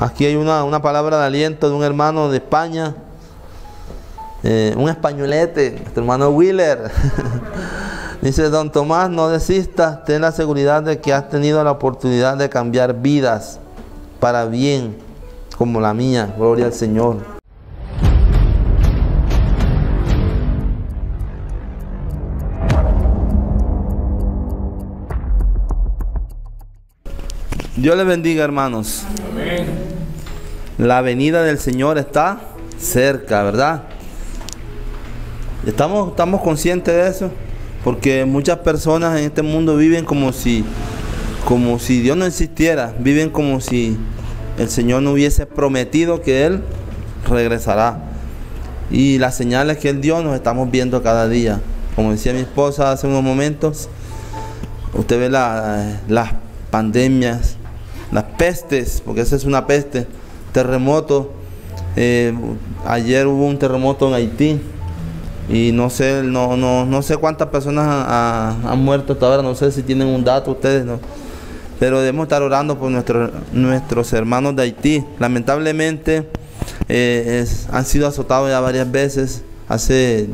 Aquí hay una, una palabra de aliento de un hermano de España, eh, un españolete, nuestro hermano Wheeler. Dice, don Tomás, no desistas, ten la seguridad de que has tenido la oportunidad de cambiar vidas para bien, como la mía, gloria al Señor. Dios les bendiga, hermanos. La venida del Señor está cerca, ¿verdad? Estamos, estamos conscientes de eso, porque muchas personas en este mundo viven como si, como si Dios no existiera, viven como si el Señor no hubiese prometido que Él regresará. Y las señales que Él dio nos estamos viendo cada día. Como decía mi esposa hace unos momentos, usted ve las pandemias, las pestes, porque esa es una peste, terremoto. Eh, ayer hubo un terremoto en Haití y no sé, no, no, no sé cuántas personas han, muerto hasta ahora, no sé si tienen un dato ustedes, ¿no? pero debemos estar orando por nuestros nuestros hermanos de Haití. Lamentablemente eh, han sido azotados ya varias veces. Hace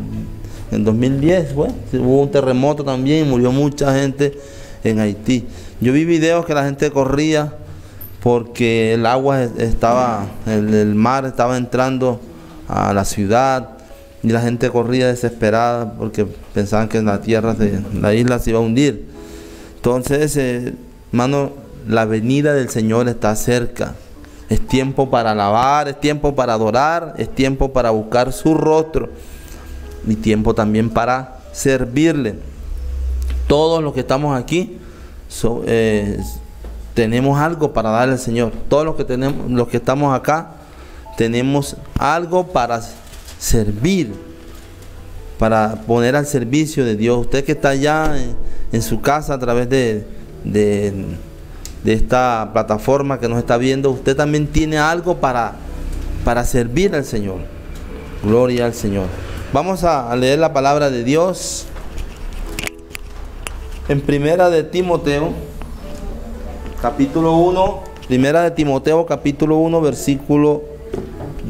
en 2010 hubo un terremoto también, murió mucha gente en Haití. Yo vi videos que la gente corría porque el agua estaba, el, mar estaba entrando a la ciudad y la gente corría desesperada porque pensaban que la tierra, de la isla se iba a hundir. Entonces, eh, hermano, la venida del Señor está cerca. Es tiempo para alabar, es tiempo para adorar, es tiempo para buscar su rostro y tiempo también para servirle. Todos los que estamos aquí eh, tenemos algo para darle al Señor. Todos los que tenemos, los que estamos acá, tenemos algo para servir, para poner al servicio de Dios. Usted que está allá en, su casa a través de, de, esta plataforma que nos está viendo, usted también tiene algo para, para servir al Señor. Gloria al Señor. Vamos a leer la palabra de Dios en primera de Timoteo capítulo 1, primera de Timoteo, capítulo 1, versículo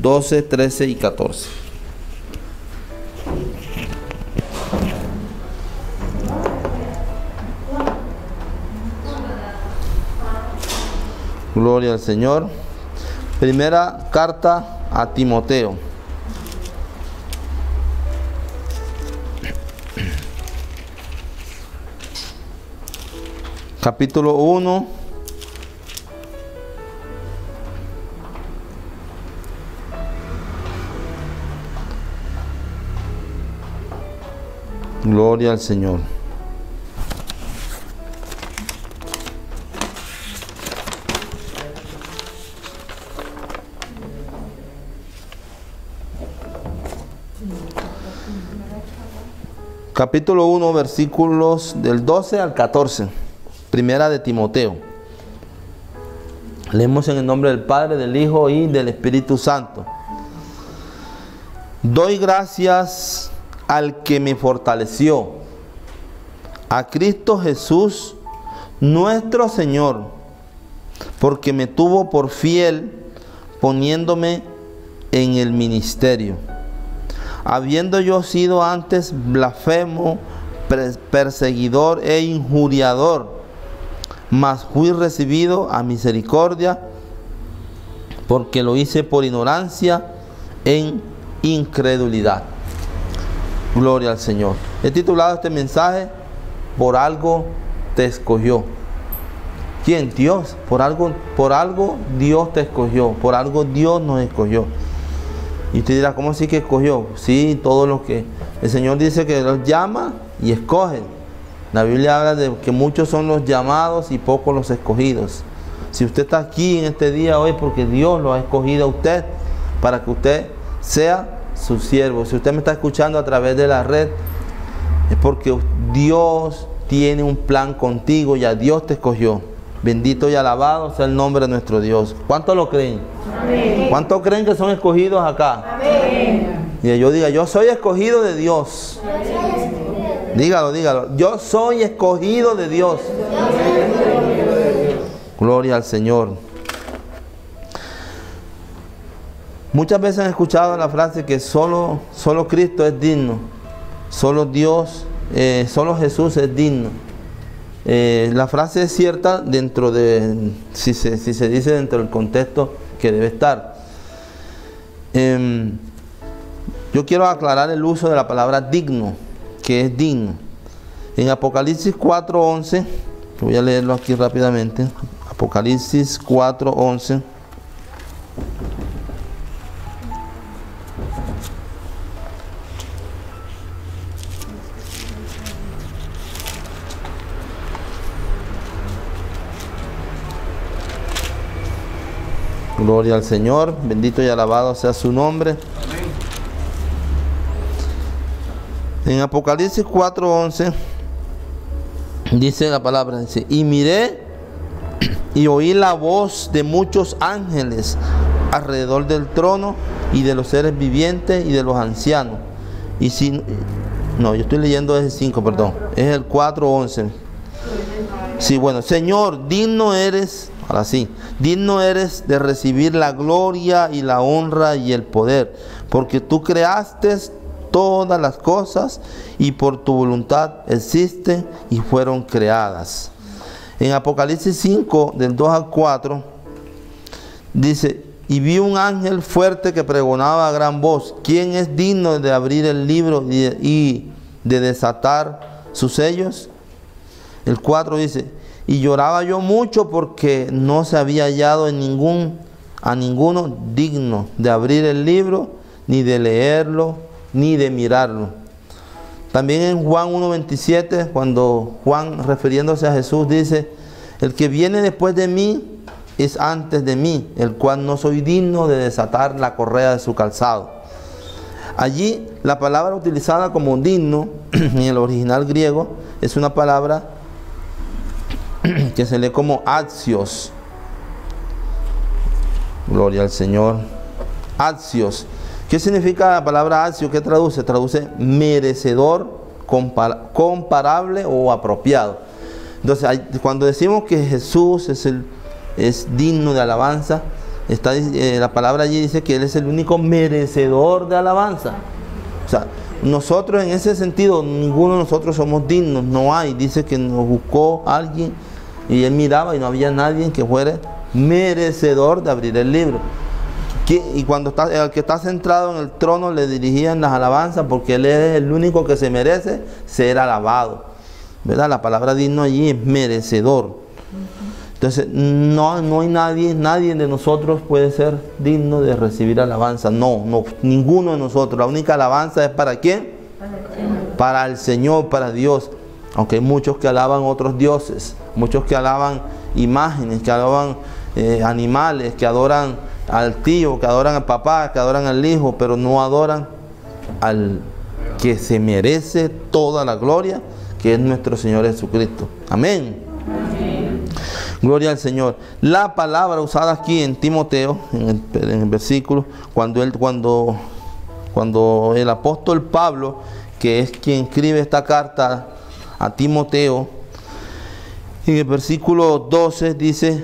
12, 13 y 14. Gloria al Señor. Primera carta a Timoteo. Capítulo 1 Gloria al Señor. Capítulo 1, versículos del 12 al 14. Primera de Timoteo. Leemos en el nombre del Padre, del Hijo y del Espíritu Santo. Doy gracias al que me fortaleció, a Cristo Jesús, nuestro Señor, porque me tuvo por fiel poniéndome en el ministerio. Habiendo yo sido antes blasfemo, perseguidor e injuriador, mas fui recibido a misericordia, porque lo hice por ignorancia en incredulidad. Gloria al Señor. He titulado este mensaje, por algo te escogió. ¿Quién? Dios. Por algo, por algo Dios te escogió. Por algo Dios nos escogió. Y usted dirá, ¿cómo así que escogió? Sí, todo lo que... El Señor dice que los llama y escoge. La Biblia habla de que muchos son los llamados y pocos los escogidos. Si usted está aquí en este día hoy porque Dios lo ha escogido a usted para que usted sea su siervo. Si usted me está escuchando a través de la red, es porque Dios tiene un plan contigo, ya Dios te escogió. Bendito y alabado sea el nombre de nuestro Dios. ¿Cuántos lo creen? ¿Cuántos creen que son escogidos acá? Y yo diga, yo soy escogido de Dios. Dígalo, dígalo. Yo soy escogido de Dios. Gloria al Señor. Muchas veces han escuchado la frase que solo, solo Cristo es digno, solo Dios, eh, solo Jesús es digno. Eh, la frase es cierta dentro de, si se, si se dice dentro del contexto que debe estar. Em, yo quiero aclarar el uso de la palabra digno, que es digno. En Apocalipsis 4.11, voy a leerlo aquí rápidamente. Apocalipsis 4.11. Gloria al Señor, bendito y alabado sea su nombre. En Apocalipsis 4:11 dice la palabra, dice, y miré y oí la voz de muchos ángeles alrededor del trono y de los seres vivientes y de los ancianos. Y si no, yo estoy leyendo ese 5, perdón, es el 4:11. Sí, bueno, Señor, digno eres Ahora sí, digno eres de recibir la gloria y la honra y el poder, porque tú creaste todas las cosas y por tu voluntad existen y fueron creadas. En Apocalipsis 5, del 2 al 4, dice, y vi un ángel fuerte que pregonaba a gran voz, ¿quién es digno de abrir el libro y de desatar sus sellos? El 4 dice, y lloraba yo mucho porque no se había hallado ningún, a ninguno digno de abrir el libro, ni de leerlo, ni de mirarlo. También en Juan 1.27, cuando Juan refiriéndose a Jesús dice, el que viene después de mí es antes de mí, el cual no soy digno de desatar la correa de su calzado. Allí la palabra utilizada como digno en el original griego es una palabra que se lee como axios. Gloria al Señor. Axios. ¿Qué significa la palabra axio? ¿Qué traduce? Traduce merecedor, comparable o apropiado. Entonces, cuando decimos que Jesús es, el, es digno de alabanza, está, eh, la palabra allí dice que Él es el único merecedor de alabanza. O sea, nosotros en ese sentido, ninguno de nosotros somos dignos, no hay. Dice que nos buscó alguien y él miraba y no había nadie que fuera merecedor de abrir el libro. Y cuando está, el que está centrado en el trono le dirigían las alabanzas porque él es el único que se merece ser alabado. ¿Verdad? La palabra digno allí es merecedor. Entonces, no, no hay nadie, nadie de nosotros puede ser digno de recibir alabanza. No, no, ninguno de nosotros. La única alabanza es para quién? Para el Señor, para Dios. Aunque hay muchos que alaban otros dioses, muchos que alaban imágenes, que alaban eh, animales, que adoran al tío, que adoran al papá, que adoran al hijo, pero no adoran al que se merece toda la gloria, que es nuestro Señor Jesucristo. Amén. Gloria al Señor. La palabra usada aquí en Timoteo, en el, versículo, cuando, él, cuando, cuando el apóstol Pablo, que es quien escribe esta carta a Timoteo, en el versículo 12 dice,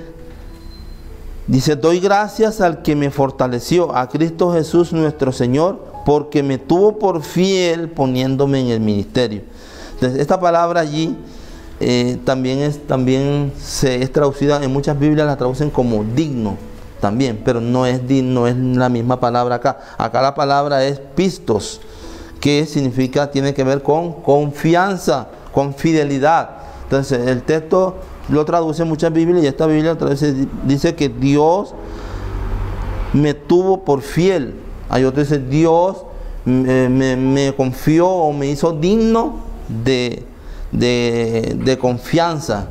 dice, doy gracias al que me fortaleció, a Cristo Jesús nuestro Señor, porque me tuvo por fiel poniéndome en el ministerio. Entonces, esta palabra allí eh, también, es, también se es traducida, en muchas Biblias la traducen como digno también, pero no es, no es la misma palabra acá. Acá la palabra es pistos, que significa, tiene que ver con confianza con fidelidad. Entonces, el texto lo traduce muchas Biblias y esta Biblia dice que Dios me tuvo por fiel. Hay otro dice, Dios me, confió o me hizo digno de, de, confianza.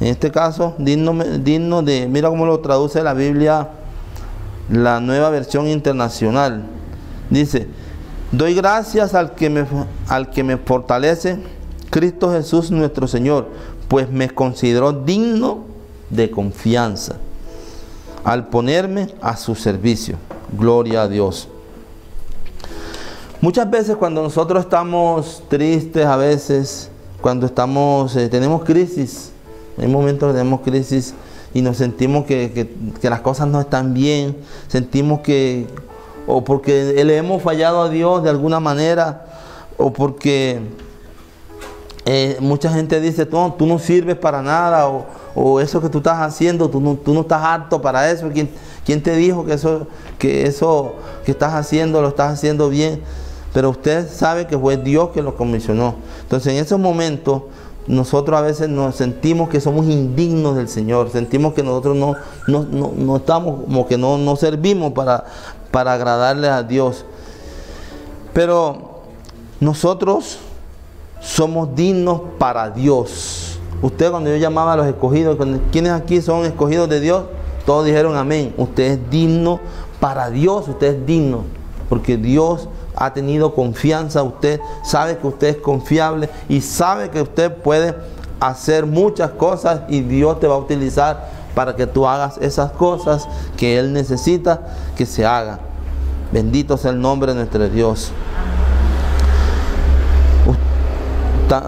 En este caso, digno, digno de, mira cómo lo traduce la Biblia, la nueva versión internacional. Dice, doy gracias al que me, al que me fortalece Cristo Jesús nuestro Señor, pues me consideró digno de confianza al ponerme a su servicio. Gloria a Dios. Muchas veces cuando nosotros estamos tristes, a veces cuando estamos, eh, tenemos crisis, hay momentos que tenemos crisis y nos sentimos que, que, las cosas no están bien, sentimos que o porque le hemos fallado a Dios de alguna manera, o porque eh, mucha gente dice, tú, tú no sirves para nada, o, eso que tú estás haciendo, tú no, tú no estás apto para eso. ¿Quién, ¿Quién, te dijo que eso, que eso que estás haciendo lo estás haciendo bien? Pero usted sabe que fue Dios que lo comisionó. Entonces en esos momentos nosotros a veces nos sentimos que somos indignos del Señor, sentimos que nosotros no, no, estamos, como que no, no servimos para, para agradarle a Dios. Pero nosotros somos dignos para Dios. Usted cuando yo llamaba a los escogidos, ¿quiénes aquí son escogidos de Dios? Todos dijeron amén. Usted es digno para Dios, usted es digno. Porque Dios ha tenido confianza, usted sabe que usted es confiable y sabe que usted puede hacer muchas cosas y Dios te va a utilizar para que tú hagas esas cosas que Él necesita que se hagan. Bendito sea el nombre de nuestro Dios.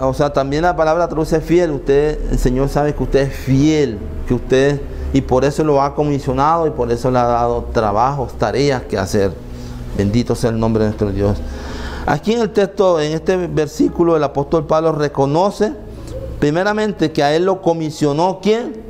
O sea, también la palabra traduce fiel. Usted, el Señor sabe que usted es fiel, que usted, y por eso lo ha comisionado y por eso le ha dado trabajos, tareas que hacer. Bendito sea el nombre de nuestro Dios. Aquí en el texto, en este versículo, el apóstol Pablo reconoce primeramente que a él lo comisionó quién?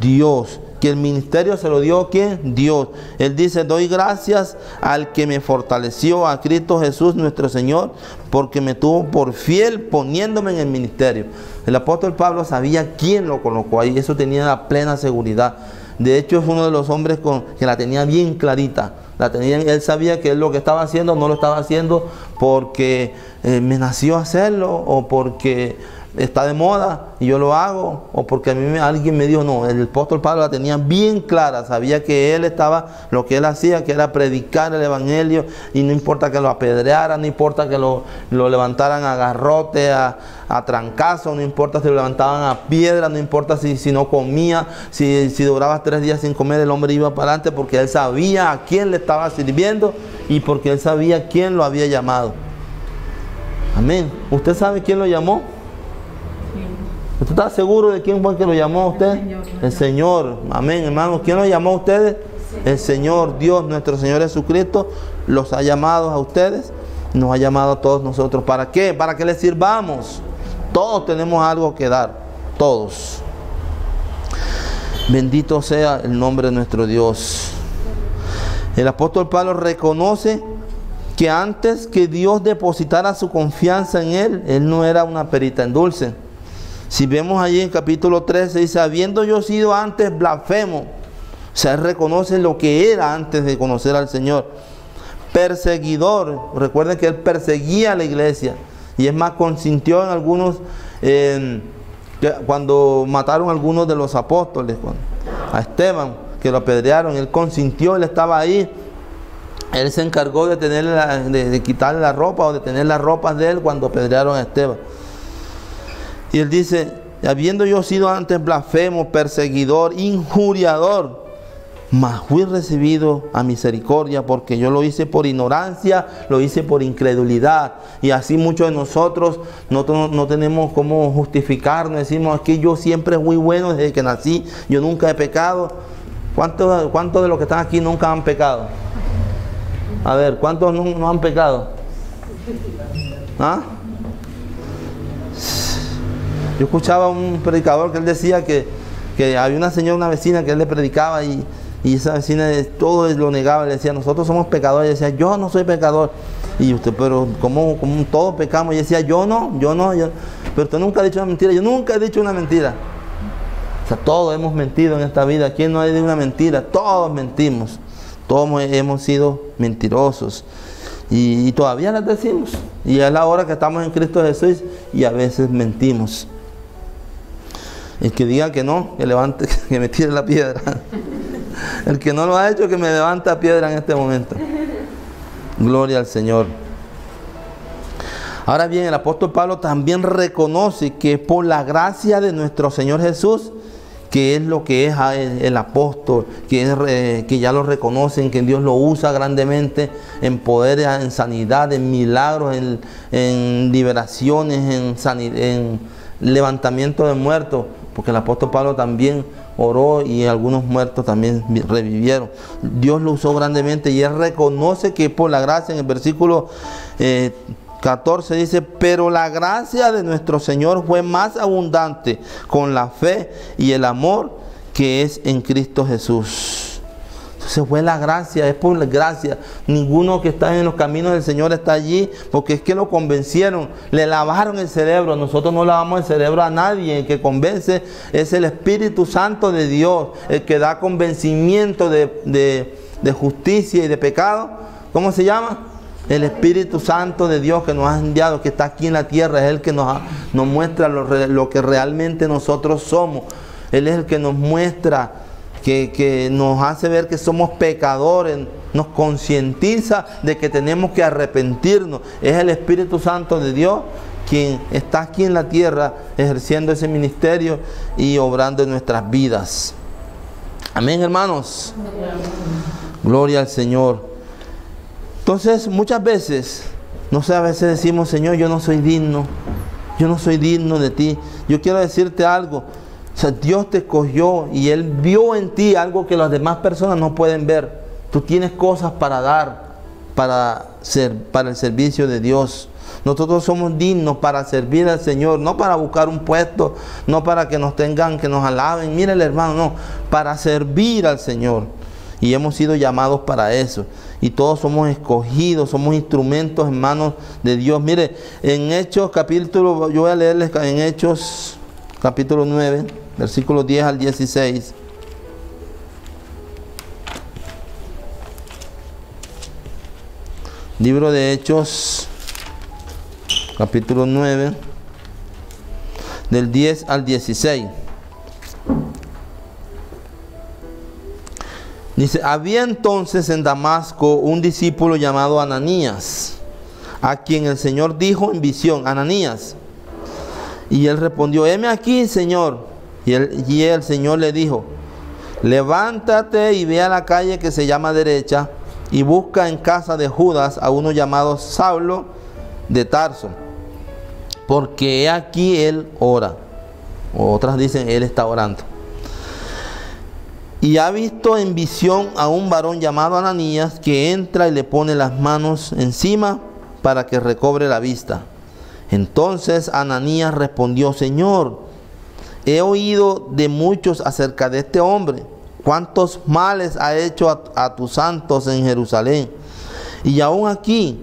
Dios. Que el ministerio se lo dio quién? Dios. Él dice, doy gracias al que me fortaleció, a Cristo Jesús nuestro Señor, porque me tuvo por fiel poniéndome en el ministerio. El apóstol Pablo sabía quién lo colocó ahí, eso tenía la plena seguridad. De hecho, es uno de los hombres con, que la tenía bien clarita. La tenía, él sabía que lo que estaba haciendo no lo estaba haciendo porque eh, me nació hacerlo o porque está de moda y yo lo hago, o porque a mí alguien me dijo, no, el apóstol Pablo la tenía bien clara, sabía que él estaba, lo que él hacía, que era predicar el Evangelio, y no importa que lo apedrearan, no importa que lo, levantaran a garrote, a, a, trancazo, no importa si lo levantaban a piedra, no importa si, si no comía, si, si duraba tres días sin comer, el hombre iba para adelante, porque él sabía a quién le estaba sirviendo y porque él sabía quién lo había llamado. Amén. ¿Usted sabe quién lo llamó? ¿Usted está seguro de quién fue el que lo llamó a usted? El Señor. Amén, hermanos. ¿Quién lo llamó a ustedes? El Señor, Dios, nuestro Señor Jesucristo, los ha llamado a ustedes, nos ha llamado a todos nosotros. ¿Para qué? Para que les sirvamos. Todos tenemos algo que dar. Todos. Bendito sea el nombre de nuestro Dios. El apóstol Pablo reconoce que antes que Dios depositara su confianza en él, él no era una perita en dulce. Si vemos allí en capítulo 13, dice, habiendo yo sido antes blasfemo, o sea, reconoce lo que era antes de conocer al Señor. Perseguidor, recuerden que él perseguía a la iglesia y es más, consintió en algunos, cuando mataron a algunos de los apóstoles, a Esteban, que lo apedrearon, él consintió, él estaba ahí. Él se encargó de, tenerle de quitarle la ropa o de tener las ropas de él cuando apedrearon a Esteban. Y él dice, habiendo yo sido antes blasfemo, perseguidor, injuriador, mas fui recibido a misericordia porque yo lo hice por ignorancia, lo hice por incredulidad. Y así muchos de nosotros no, no tenemos cómo justificarnos. Decimos aquí yo siempre fui bueno desde que nací, yo nunca he pecado. ¿Cuántos, de los que están aquí nunca han pecado? A ver, ¿cuántos no, no han pecado? ¿Ah? Yo escuchaba a un predicador que él decía que, había una señora, una vecina que él le predicaba y, esa vecina todo lo negaba, le decía, nosotros somos pecadores, y decía, yo no soy pecador. Y usted, pero como, todos pecamos, y decía, yo no, yo no, yo, pero usted nunca ha dicho una mentira, yo nunca he dicho una mentira. O sea, todos hemos mentido en esta vida, ¿quién no ha dicho una mentira? Todos mentimos, todos hemos sido mentirosos. Y, y todavía las decimos. Y es la hora que estamos en Cristo Jesús y a veces mentimos. El que diga que no, que levante, que me tire la piedra. El que no lo ha hecho, que me levanta piedra en este momento. Gloria al Señor. Ahora bien, el apóstol Pablo también reconoce que por la gracia de nuestro Señor Jesús, que es lo que es el, apóstol, que, ya lo reconocen, que Dios lo usa grandemente en poder, en sanidad, en milagros, en, liberaciones, en levantamiento de muertos porque el apóstol Pablo también oró y algunos muertos también revivieron. Dios lo usó grandemente y él reconoce que por la gracia en el versículo 14 eh, dice, pero la gracia de nuestro Señor fue más abundante con la fe y el amor que es en Cristo Jesús. Se fue la gracia, es por la gracia. Ninguno que está en los caminos del Señor está allí porque es que lo convencieron, le lavaron el cerebro. Nosotros no lavamos el cerebro a nadie. El que convence es el Espíritu Santo de Dios, el que da convencimiento de, justicia y de pecado. ¿Cómo se llama? El Espíritu Santo de Dios que nos ha enviado, que está aquí en la tierra, es el que nos, nos muestra lo, lo que realmente nosotros somos. Él es el que nos muestra que, nos hace ver que somos pecadores, nos concientiza de que tenemos que arrepentirnos. Es el Espíritu Santo de Dios quien está aquí en la tierra ejerciendo ese ministerio y obrando en nuestras vidas. Amén, hermanos. Gloria al Señor. Entonces, muchas veces, no sé, a veces decimos, Señor, yo no soy digno, yo no soy digno de ti. Yo quiero decirte algo, o sea, Dios te escogió y Él vio en ti algo que las demás personas no pueden ver. Tú tienes cosas para dar para, ser, para el servicio de Dios. Nosotros somos dignos para servir al Señor, no para buscar un puesto, no para que nos tengan, que nos alaben. Mire el hermano, no, para servir al Señor. Y hemos sido llamados para eso. Y todos somos escogidos, somos instrumentos en manos de Dios. Mire, en Hechos capítulo, yo voy a leerles en Hechos capítulo 9 versículos 10 al 16. Libro de Hechos, capítulo 9, del 10 al 16. Dice, había entonces en Damasco un discípulo llamado Ananías, a quien el Señor dijo en visión, Ananías. Y él respondió, heme aquí, Señor. Y el, Señor le dijo, levántate y ve a la calle que se llama derecha y busca en casa de Judas a uno llamado Saulo de Tarso, porque aquí él ora. Otras dicen, él está orando. Y ha visto en visión a un varón llamado Ananías que entra y le pone las manos encima para que recobre la vista. Entonces Ananías respondió, Señor, He oído de muchos acerca de este hombre, cuántos males ha hecho a, tus santos en Jerusalén. Y aún aquí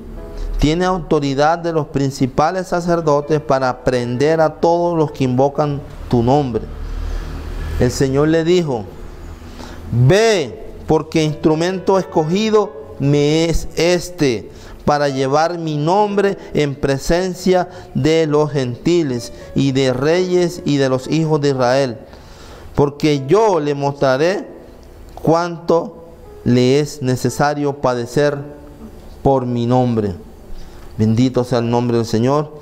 tiene autoridad de los principales sacerdotes para prender a todos los que invocan tu nombre. El Señor le dijo, ve, porque instrumento escogido me es este para llevar mi nombre en presencia de los gentiles y de reyes y de los hijos de Israel. Porque yo le mostraré cuánto le es necesario padecer por mi nombre. Bendito sea el nombre del Señor.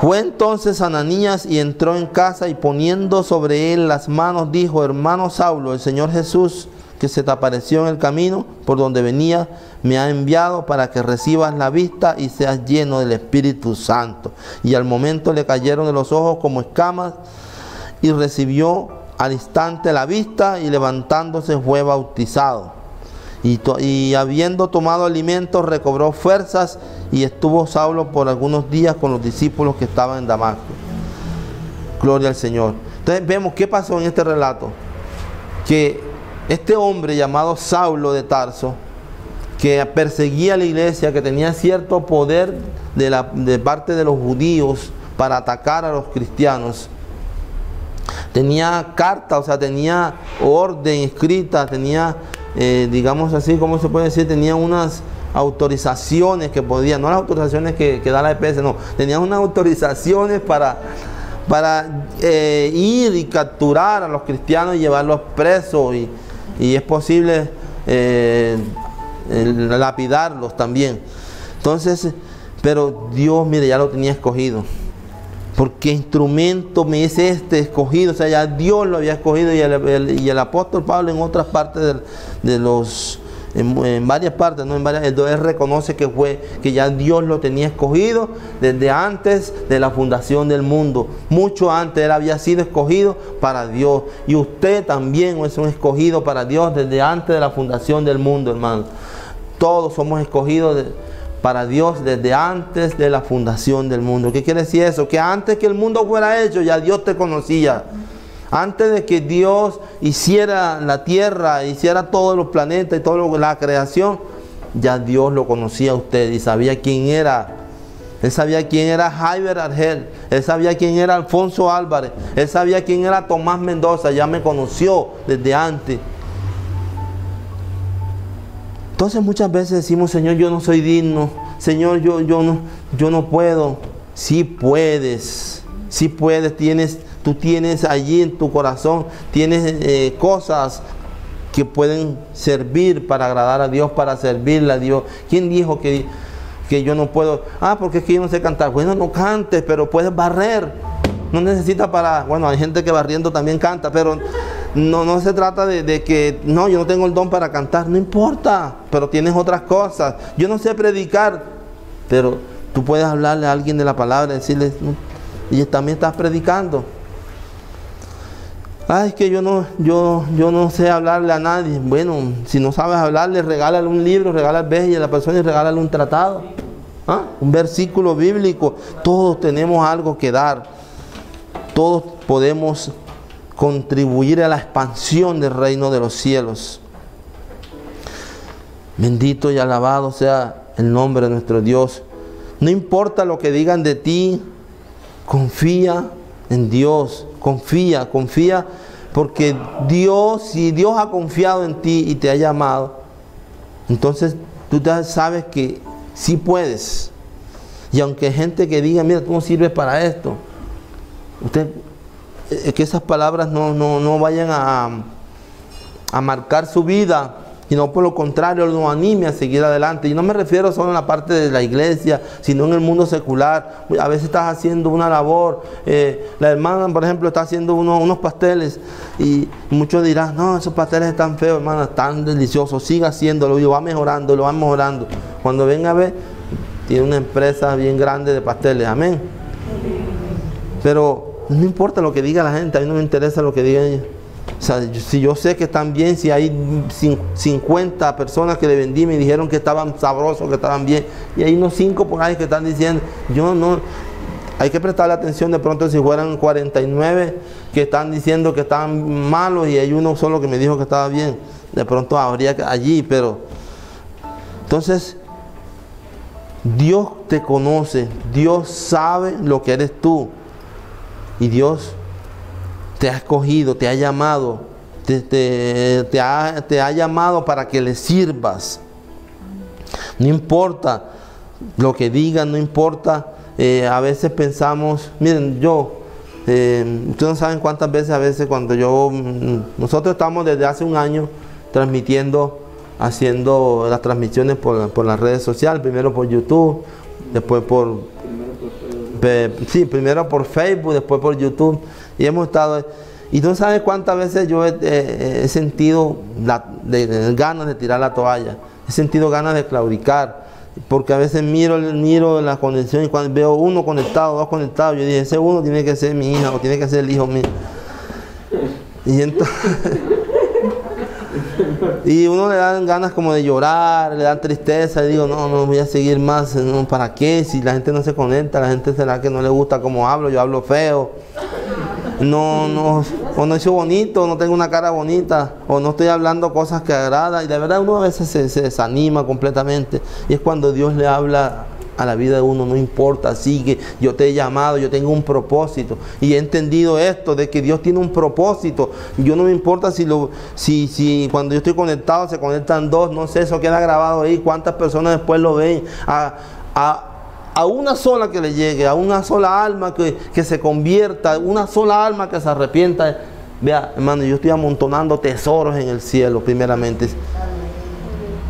Fue entonces Ananías y entró en casa y poniendo sobre él las manos dijo, hermano Saulo, el Señor Jesús que se te apareció en el camino por donde venía, me ha enviado para que recibas la vista y seas lleno del Espíritu Santo. Y al momento le cayeron de los ojos como escamas y recibió al instante la vista y levantándose fue bautizado. Y, y, habiendo tomado alimentos recobró fuerzas y estuvo Saulo por algunos días con los discípulos que estaban en Damasco. Gloria al Señor. Entonces vemos qué pasó en este relato. Que este hombre llamado Saulo de Tarso, que perseguía la iglesia, que tenía cierto poder de, la, de parte de los judíos para atacar a los cristianos, tenía carta, o sea, tenía orden escrita, tenía, eh, digamos así, ¿cómo se puede decir? Tenía unas autorizaciones que podía, no las autorizaciones que, da la EPS, no, tenía unas autorizaciones para, para eh, ir y capturar a los cristianos y llevarlos presos y y es posible eh, lapidarlos también. Entonces, pero Dios, mire, ya lo tenía escogido. Porque instrumento me es este escogido, o sea, ya Dios lo había escogido y el, apóstol Pablo en otras partes de, los en, varias partes, ¿no? En varias, él reconoce que fue, que ya Dios lo tenía escogido desde antes de la fundación del mundo. Mucho antes él había sido escogido para Dios. Y usted también es un escogido para Dios desde antes de la fundación del mundo, hermano. Todos somos escogidos para Dios desde antes de la fundación del mundo. ¿Qué quiere decir eso? Que antes que el mundo fuera hecho, ya Dios te conocía. Antes de que Dios hiciera la tierra, hiciera todos los planetas y toda la creación, ya Dios lo conocía a usted y sabía quién era. Él sabía quién era Javier Argel, él sabía quién era Alfonso Álvarez, él sabía quién era Tomás Mendoza, ya me conoció desde antes. Entonces muchas veces decimos, Señor, yo no soy digno, Señor, yo, yo, no, yo no puedo. Si puedes, si puedes, tienes Tú tienes allí en tu corazón, tienes eh, cosas que pueden servir para agradar a Dios, para servirle a Dios. ¿Quién dijo que, que yo no puedo? Ah, porque es que yo no sé cantar. Bueno, no cantes, pero puedes barrer. No necesitas para, bueno, hay gente que barriendo también canta, pero no, no se trata de, que, no, yo no tengo el don para cantar, no importa, pero tienes otras cosas. Yo no sé predicar, pero tú puedes hablarle a alguien de la palabra, decirle, y también estás predicando. Es que yo no, yo, yo no sé hablarle a nadie. Bueno, si no sabes hablarle, regálale un libro, regálale a la persona y regálale un tratado. ¿Ah? Un versículo bíblico. Todos tenemos algo que dar. Todos podemos contribuir a la expansión del reino de los cielos. Bendito y alabado sea el nombre de nuestro Dios. No importa lo que digan de ti, confía en Dios. Confía, confía, porque Dios, si Dios ha confiado en ti y te ha llamado, entonces tú sabes que sí puedes. Y aunque hay gente que diga, mira, tú no sirves para esto, usted, eh, que esas palabras no, no, vayan a, a marcar su vida y no por lo contrario lo anime a seguir adelante. Y no me refiero solo en la parte de la iglesia, sino en el mundo secular. A veces estás haciendo una labor, eh, la hermana, por ejemplo, está haciendo unos pasteles y muchos dirán, no, esos pasteles están feos, hermana, están deliciosos, siga haciéndolo y va mejorando, lo va mejorando. Cuando venga a ver, tiene una empresa bien grande de pasteles, amén. Pero no importa lo que diga la gente, a mí no me interesa lo que diga ella. Si yo sé que están bien, si hay 50 personas que le vendí me dijeron que estaban sabrosos, que estaban bien, y hay unos 5 por ahí que están diciendo, yo no, hay que prestarle atención de pronto si fueran 49 que están diciendo que están malos y hay uno solo que me dijo que estaba bien, de pronto habría allí, pero entonces Dios te conoce, Dios sabe lo que eres tú y Dios te ha escogido, te ha llamado, te, ha, llamado para que le sirvas. No importa lo que digan, no importa. Eh, a veces pensamos, miren, yo, eh, ustedes no saben cuántas veces a veces cuando yo, mm, nosotros estamos desde hace un año transmitiendo, haciendo las transmisiones por, por las redes sociales, primero por YouTube, después por, sí, primero por Facebook, después por YouTube. Y hemos estado... Y tú sabes cuántas veces yo he, sentido ganas de tirar la toalla. He sentido ganas de claudicar. Porque a veces miro, miro la conexión y cuando veo uno conectado, dos conectados, yo dije, ese uno tiene que ser mi hija o tiene que ser el hijo mío. Y entonces... Y uno le dan ganas como de llorar, le dan tristeza, y digo, no, no voy a seguir más, ¿para qué? Si la gente no se conecta, la gente será que no le gusta cómo hablo, yo hablo feo no, no, o no soy bonito, no tengo una cara bonita, o no estoy hablando cosas que agradan. Y de verdad uno a veces se, desanima completamente. Y es cuando Dios le habla a la vida de uno, no importa, sigue, yo te he llamado, yo tengo un propósito. Y he entendido esto, de que Dios tiene un propósito. Yo no me importa si, lo, si, si cuando yo estoy conectado se conectan dos, no sé, eso queda grabado ahí, cuántas personas después lo ven. A, a, a una sola que le llegue, a una sola alma que, se convierta, una sola alma que se arrepienta. Vea, hermano, yo estoy amontonando tesoros en el cielo, primeramente.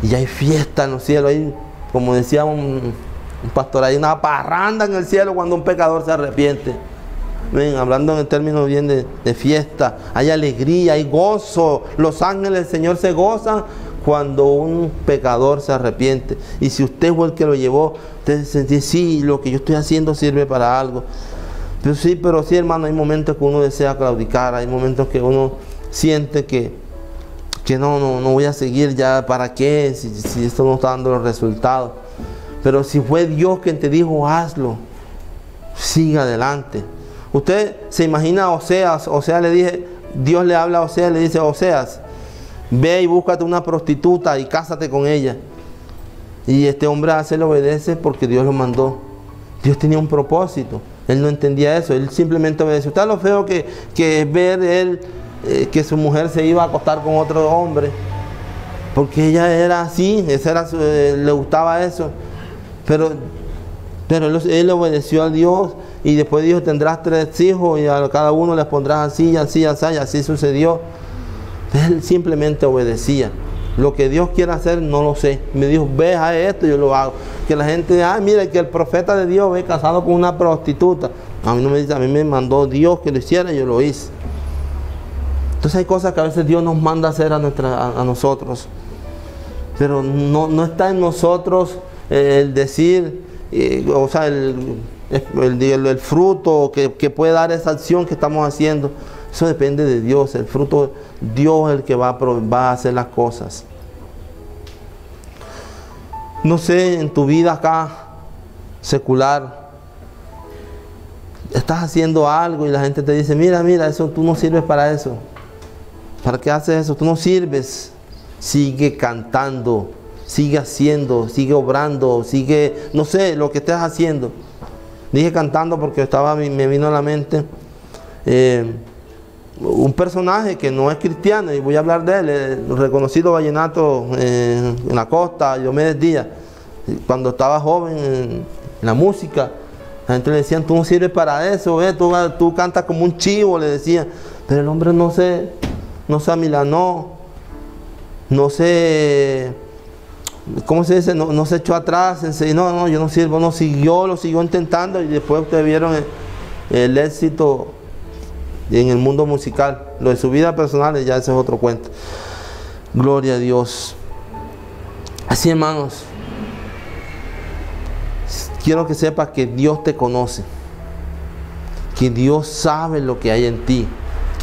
Y hay fiesta en los cielos. Hay, como decía un, pastor, hay una parranda en el cielo cuando un pecador se arrepiente. Ven, hablando en términos bien de, de, fiesta, hay alegría, hay gozo. Los ángeles del Señor se gozan cuando un pecador se arrepiente. Y si usted fue el que lo llevó, usted dice, sí, lo que yo estoy haciendo sirve para algo. Pero sí, pero sí, hermano, hay momentos que uno desea claudicar, hay momentos que uno siente que, que no, no, no voy a seguir ya, ¿para qué? Si, si esto no está dando los resultados. Pero si fue Dios quien te dijo, hazlo, siga adelante. Usted se imagina a Oseas, Oseas le dije, Dios le habla a Oseas, le dice, Oseas, ve y búscate una prostituta y cásate con ella. Y este hombre hace le obedece porque Dios lo mandó. Dios tenía un propósito. Él no entendía eso, él simplemente obedeció. Está lo feo que, que ver él eh, que su mujer se iba a acostar con otro hombre. Porque ella era así, esa eh, le gustaba eso. Pero, pero él, obedeció a Dios y después dijo, tendrás tres hijos y a cada uno les pondrás así, así, así, así sucedió. Él simplemente obedecía. Lo que Dios quiere hacer, no lo sé. Me dijo, ve a esto, yo lo hago. Que la gente, ah, mira, que el profeta de Dios ve casado con una prostituta. A mí no me dice, a mí me mandó Dios que lo hiciera yo lo hice. Entonces hay cosas que a veces Dios nos manda hacer a, nuestra, a, nosotros. Pero no, está en nosotros eh, el decir, eh, o sea, el, el, fruto que, que puede dar esa acción que estamos haciendo. Eso depende de Dios. El fruto, Dios es el que va a, va a hacer las cosas. No sé, en tu vida acá, secular, estás haciendo algo y la gente te dice, mira, mira, eso tú no sirves para eso. ¿Para qué haces eso? Tú no sirves. Sigue cantando, sigue haciendo, sigue obrando, sigue, no sé, lo que estés haciendo. Dije cantando porque estaba, me vino a la mente eh, un personaje que no es cristiano, y voy a hablar de él, el reconocido vallenato eh, en la costa, Diomedes Díaz. Cuando estaba joven en, la música, la gente le decía, tú no sirves para eso, ¿eh? tú, tú cantas como un chivo, le decían. Pero el hombre no se, no se amilanó, no se, ¿cómo se dice? No, se echó atrás, no, no, yo no sirvo, no siguió, lo siguió intentando y después ustedes vieron el éxito en el mundo musical. Lo de su vida personal ya ese es otro cuento. Gloria a Dios. Así hermanos, quiero que sepas que Dios te conoce, que Dios sabe lo que hay en ti,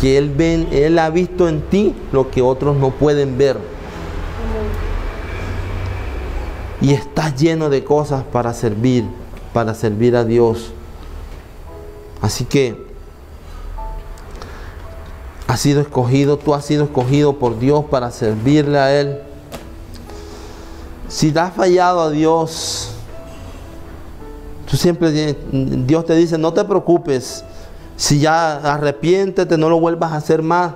que Él, ven, Él ha visto en ti lo que otros no pueden ver. Y está lleno de cosas para servir, para servir a Dios. Así que has sido escogido, tú has sido escogido por Dios para servirle a Él. Si te has fallado a Dios, tú siempre, Dios te dice, no te preocupes, si ya arrepiéntete, no lo vuelvas a hacer más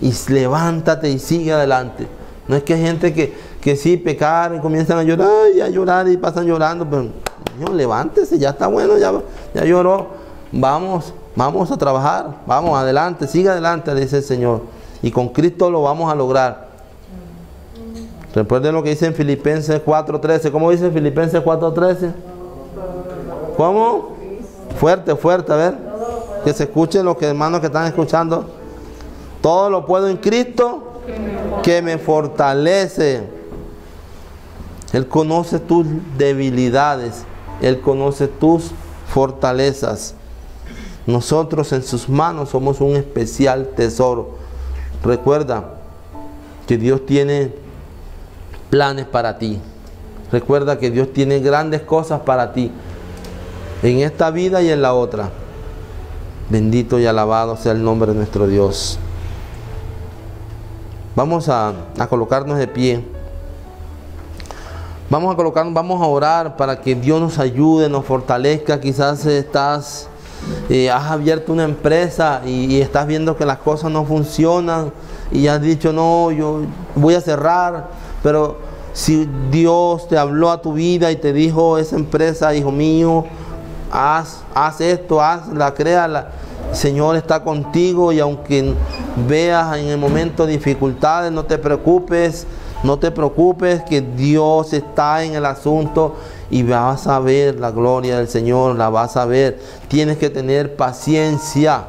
y levántate y sigue adelante. No es que hay gente que, que sí pecar y comienzan a llorar y a llorar y pasan llorando, pero no, levántese, ya está bueno, ya, ya lloró, vamos, Vamos a trabajar, vamos adelante, sigue adelante, dice el Señor. Y con Cristo lo vamos a lograr. Recuerden lo que dice en Filipenses 4.13. ¿Cómo dice Filipenses 4.13? ¿Cómo? Fuerte, fuerte, a ver. Que se escuchen los que, hermanos que están escuchando. Todo lo puedo en Cristo que me fortalece. Él conoce tus debilidades. Él conoce tus fortalezas. Nosotros en sus manos somos un especial tesoro. Recuerda que Dios tiene planes para ti. Recuerda que Dios tiene grandes cosas para ti. En esta vida y en la otra. Bendito y alabado sea el nombre de nuestro Dios. Vamos a, colocarnos de pie. Vamos a colocarnos, vamos a orar para que Dios nos ayude, nos fortalezca. Quizás estás has abierto una empresa y, estás viendo que las cosas no funcionan y has dicho, no, yo voy a cerrar, pero si Dios te habló a tu vida y te dijo, esa empresa, hijo mío, haz, haz esto, hazla, créala. Señor está contigo y aunque veas en el momento dificultades, no te preocupes, no te preocupes que Dios está en el asunto y vas a ver la gloria del Señor, la vas a ver. Tienes que tener paciencia.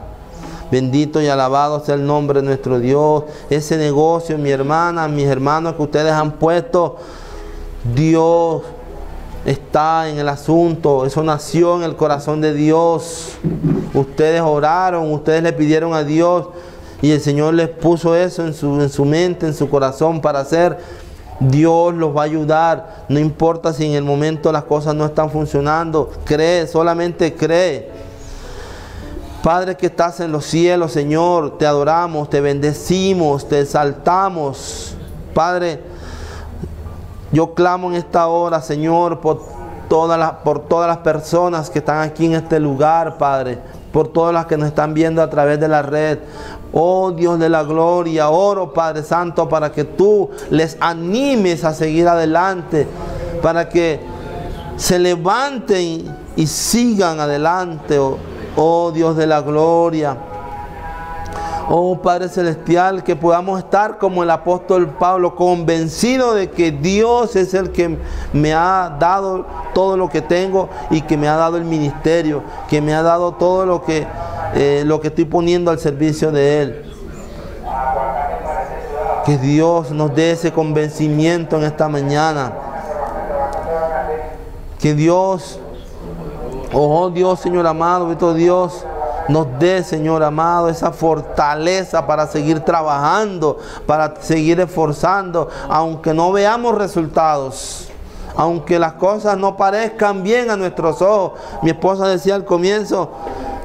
Bendito y alabado sea el nombre de nuestro Dios. Ese negocio, mi hermana, mis hermanos que ustedes han puesto, Dios está en el asunto. Eso nació en el corazón de Dios. Ustedes oraron, ustedes le pidieron a Dios y el Señor les puso eso en su, en su mente, en su corazón para hacer. Dios los va a ayudar. No importa si en el momento las cosas no están funcionando. Cree, solamente cree. Padre que estás en los cielos, Señor, te adoramos, te bendecimos, te exaltamos. Padre, yo clamo en esta hora, Señor, por todas las, por todas las personas que están aquí en este lugar, Padre, por todas las que nos están viendo a través de la red. Oh Dios de la gloria, oro Padre Santo para que tú les animes a seguir adelante, para que se levanten y sigan adelante. Oh, oh Dios de la gloria. Oh Padre Celestial, que podamos estar como el apóstol Pablo, convencido de que Dios es el que me ha dado todo lo que tengo y que me ha dado el ministerio, que me ha dado todo lo que, eh, lo que estoy poniendo al servicio de Él. Que Dios nos dé ese convencimiento en esta mañana. Que Dios Oh Dios, Señor amado, bendito Dios, nos dé, Señor amado, esa fortaleza para seguir trabajando, para seguir esforzando, aunque no veamos resultados. Aunque las cosas no parezcan bien a nuestros ojos. Mi esposa decía al comienzo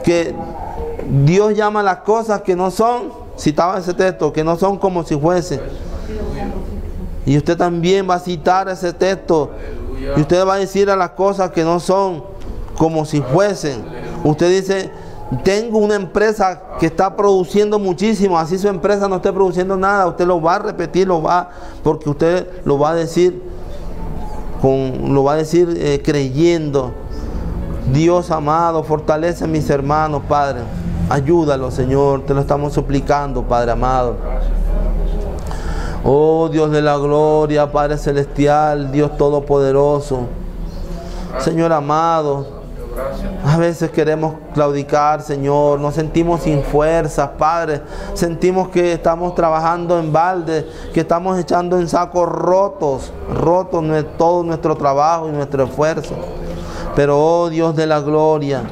que Dios llama las cosas que no son, citaba ese texto, que no son como si fuesen. Y usted también va a citar ese texto. Y usted va a decir a las cosas que no son como si fuesen. Usted dice, tengo una empresa que está produciendo muchísimo, así su empresa no esté produciendo nada, usted lo va a repetir, lo va, porque usted lo va a decir, con, lo va a decir eh, creyendo. Dios amado, fortalece a mis hermanos, Padre. Ayúdalo, Señor, te lo estamos suplicando, Padre amado. Oh Dios de la gloria, Padre celestial, Dios todopoderoso. Señor amado, a veces queremos claudicar, Señor, nos sentimos sin fuerzas, Padre. Sentimos que estamos trabajando en balde, que estamos echando en sacos rotos, rotos todo nuestro trabajo y nuestro esfuerzo. Pero, oh Dios de la gloria,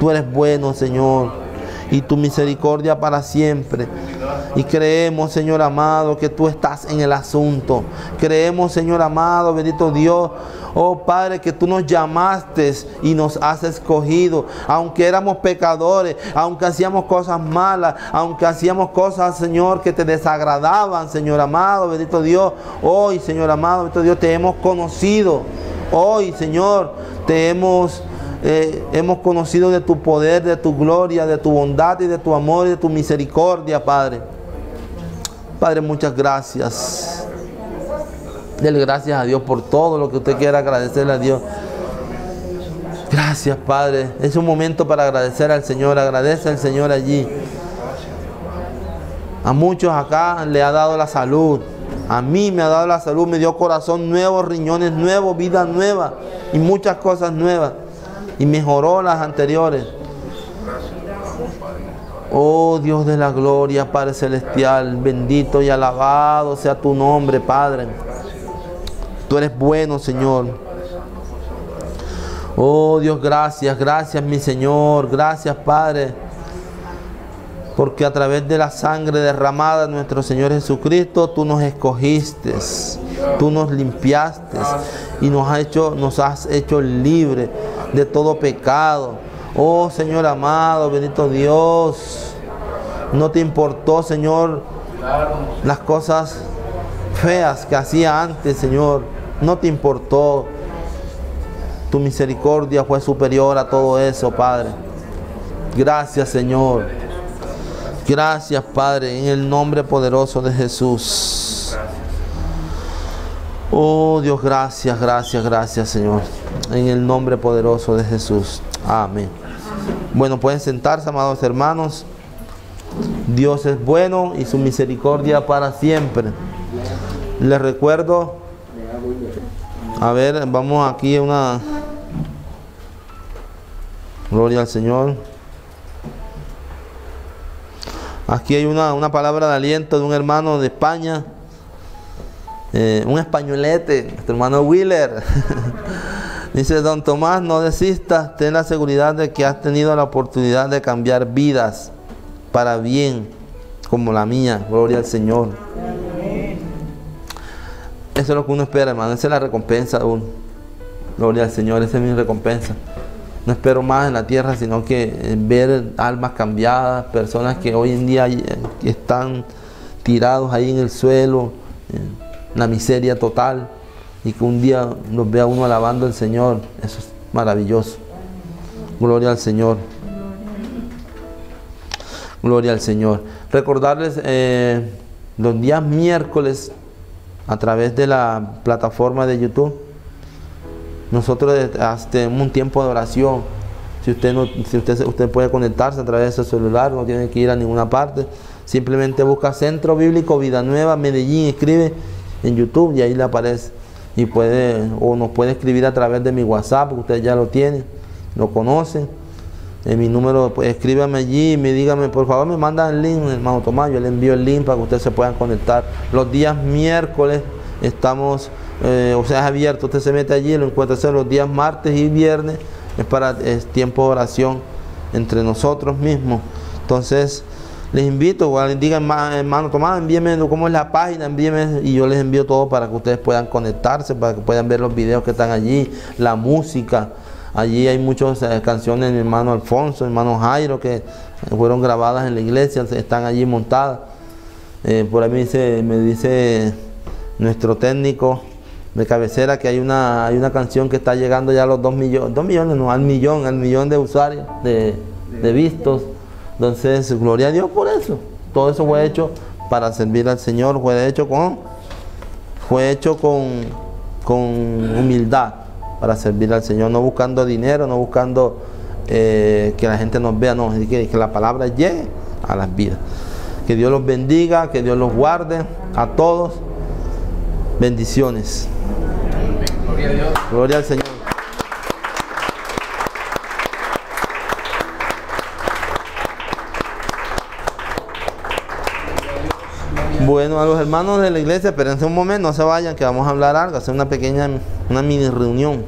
tú eres bueno, Señor, y tu misericordia para siempre. Y creemos, Señor amado, que tú estás en el asunto. Creemos, Señor amado, bendito Dios, Oh Padre, que tú nos llamaste y nos has escogido. Aunque éramos pecadores, aunque hacíamos cosas malas, aunque hacíamos cosas, Señor, que te desagradaban, Señor amado, bendito Dios. Hoy, Señor amado, bendito Dios, te hemos conocido. Hoy, Señor, te hemos... Eh, hemos conocido de tu poder, de tu gloria, de tu bondad y de tu amor y de tu misericordia, Padre. Padre, muchas gracias. Dele gracias a Dios por todo lo que usted quiera agradecerle a Dios. Gracias, Padre. Es un momento para agradecer al Señor. Agradece al Señor allí. A muchos acá le ha dado la salud. A mí me ha dado la salud, me dio corazón nuevo, riñones nuevos, vida nueva y muchas cosas nuevas. Y mejoró las anteriores. Oh Dios de la gloria, Padre Celestial, bendito y alabado sea tu nombre, Padre. Tú eres bueno, Señor. Oh Dios, gracias, gracias mi Señor, gracias Padre. Porque a través de la sangre derramada de nuestro Señor Jesucristo, tú nos escogiste, tú nos limpiaste y nos, has hecho, nos has hecho libre de todo pecado. Oh Señor amado, bendito Dios. No te importó, Señor, las cosas feas que hacía antes, Señor no te importó. Tu misericordia fue superior a todo eso, Padre. Gracias, Señor. Gracias, Padre, en el nombre poderoso de Jesús. Oh Dios, gracias, gracias, gracias, Señor. En el nombre poderoso de Jesús. Amén. Bueno, pueden sentarse, amados hermanos. Dios es bueno y su misericordia para siempre. Les recuerdo a ver, vamos aquí a una... Gloria al Señor. Aquí hay una, una palabra de aliento de un hermano de España. Eh, un españolete, nuestro hermano Wheeler. Dice, don Tomás, no desistas, ten la seguridad de que has tenido la oportunidad de cambiar vidas para bien, como la mía, gloria al Señor. Eso es lo que uno espera, hermano, esa es la recompensa de uno. Gloria al Señor, esa es mi recompensa. No espero más en la tierra, sino que eh, ver almas cambiadas, personas que hoy en día eh, están tirados ahí en el suelo, la miseria total y que un día nos vea uno alabando al Señor. Eso es maravilloso. Gloria al Señor. Gloria al Señor. Recordarles eh, los días miércoles a través de la plataforma de YouTube. Nosotros tenemos un tiempo de oración. Si usted no, si usted, usted puede conectarse a través de su celular, no tiene que ir a ninguna parte. Simplemente busca Centro Bíblico Vida Nueva Medellín, escribe en YouTube y ahí le aparece y puede o nos puede escribir a través de mi WhatsApp, ustedes ya lo tienen, lo conocen. En mi número, pues escríbame allí y me dígame, por favor, me mandan el link, hermano Tomás, yo le envío el link para que ustedes se puedan conectar. Los días miércoles estamos, eh, o sea, es abierto, usted se mete allí, lo encuentra los días martes y viernes, es para es tiempo de oración entre nosotros mismos. Entonces, les invito, digan, hermano Tomás, envíenme cómo es la página, envíenme y yo les envío todo para que ustedes puedan conectarse, para que puedan ver los videos que están allí, la música. Allí hay muchas eh, canciones de mi hermano Alfonso, hermano Jairo, que fueron grabadas en la iglesia, están allí montadas. Eh, por ahí me dice, me dice nuestro técnico de cabecera que hay una, hay una canción que está llegando ya a los dos millones, dos millones, no, al millón, al millón de usuarios, de, de vistos. Entonces, gloria a Dios por eso. Todo eso fue hecho para servir al Señor, fue hecho con, fue hecho con, con humildad para servir al Señor, no buscando dinero, no buscando eh, que la gente nos vea, no, que, que la palabra llegue a las vidas. Que Dios los bendiga, que Dios los guarde a todos. Bendiciones. Gloria a Dios. Gloria al Señor. Bueno, a los hermanos de la iglesia, espérense un momento, no se vayan, que vamos a hablar algo, hacer una pequeña, una mini reunión.